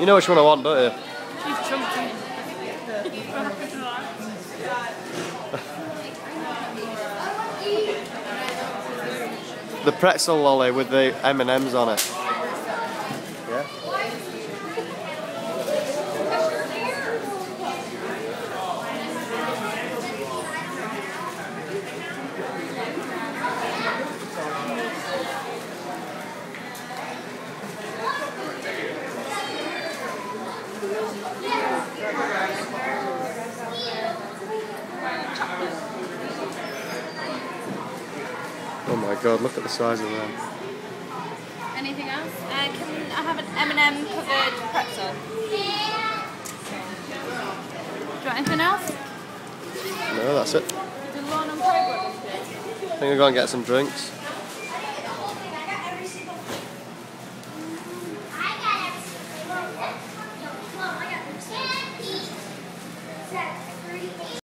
You know which one I want, don't you? She's chunky. The pretzel lolly with the M&M's on it. Oh my god, look at the size of them. Anything else? Uh, can I have an M&M covered pretzel? Do you want anything else? No, that's it. The lawn and playground. I think I'll go and get some drinks.